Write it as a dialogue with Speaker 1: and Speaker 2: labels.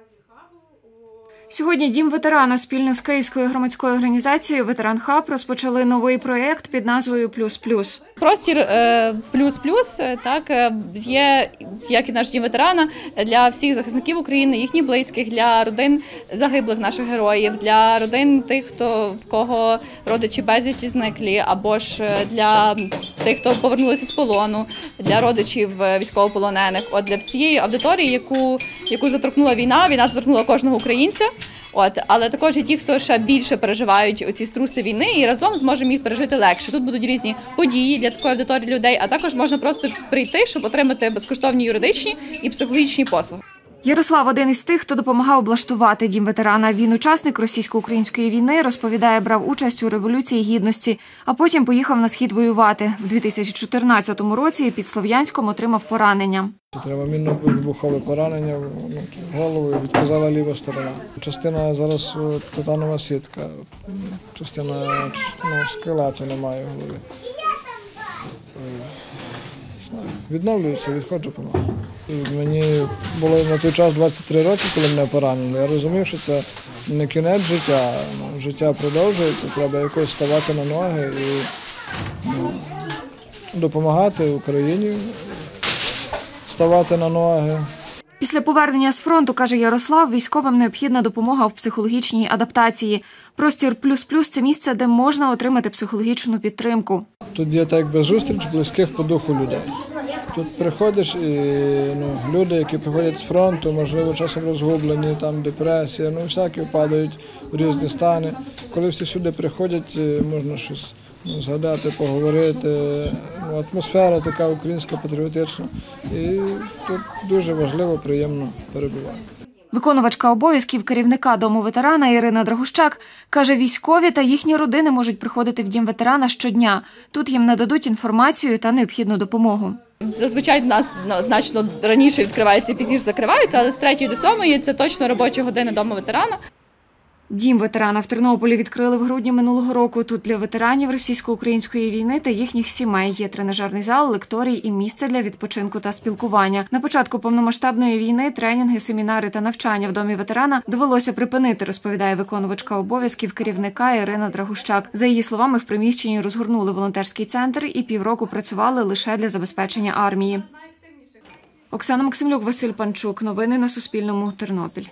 Speaker 1: базі хабу у Сьогодні дім ветерана спільно з Київською громадською організацією Ветеран Хаб розпочали новий проєкт під назвою Плюс Плюс.
Speaker 2: Простір е, плюс-плюс е, так е, є, як і наш дім ветерана для всіх захисників України, їхніх близьких, для родин загиблих наших героїв, для родин тих, хто в кого родичі безвісті зниклі, або ж для тих, хто повернулися з полону, для родичів військовополонених. От для всієї аудиторії, яку, яку заторкнула війна, війна заторкнула кожного українця. От, але також і ті, хто ще більше переживають оці струси війни, і разом зможемо їх пережити легше. Тут будуть різні події для такої аудиторії людей, а також можна просто прийти, щоб отримати безкоштовні юридичні і психологічні послуги.
Speaker 1: Ярослав один із тих, хто допомагав облаштувати дім ветерана. Він учасник російсько-української війни, розповідає, брав участь у революції гідності, а потім поїхав на схід воювати. В 2014 році під Слов'янськом отримав поранення.
Speaker 3: Треба мінно-вибухове поранення ну, голову відказала ліва сторона. Частина зараз титанова сітка, частина ну, скелету немає в голові. Е, Відновлюється, відходжу помалу. Мені було на той час 23 роки, коли мене поранили. Я розумів, що це не кінець життя, ну, життя продовжується, треба якось ставати на ноги і ну, допомагати Україні ставати на ноги.
Speaker 1: Після повернення з фронту, каже Ярослав, військовим необхідна допомога в психологічній адаптації. Простір плюс плюс це місце, де можна отримати психологічну підтримку.
Speaker 3: Тут є так якби зустріч близьких по духу людей. Тут приходиш і ну, люди, які приходять з фронту, можливо, часом розгублені, там депресія, ну всякі впадають в різні стани. Коли всі сюди приходять, е, можна щось ну, згадати, поговорити. Ну, атмосфера така українська патріотична. І тут дуже важливо, приємно перебувати.
Speaker 1: Виконувачка обов'язків керівника дому ветерана Ірина Драгущак каже, військові та їхні родини можуть приходити в дім ветерана щодня. Тут їм нададуть інформацію та необхідну допомогу.
Speaker 2: Зазвичай в нас ну, значно раніше відкриваються і пізніше закриваються, але з 3 до 7 це точно робочі години дому ветерана.
Speaker 1: Дім ветерана в Тернополі відкрили в грудні минулого року. Тут для ветеранів російсько-української війни та їхніх сімей є тренажерний зал, лекторій і місце для відпочинку та спілкування. На початку повномасштабної війни тренінги, семінари та навчання в домі ветерана довелося припинити, розповідає виконувачка обов'язків керівника Ірина Драгущак. За її словами, в приміщенні розгорнули волонтерський центр і півроку працювали лише для забезпечення армії. Оксана Максимлюк, Василь Панчук. Новини на Суспільному. Тернопіль.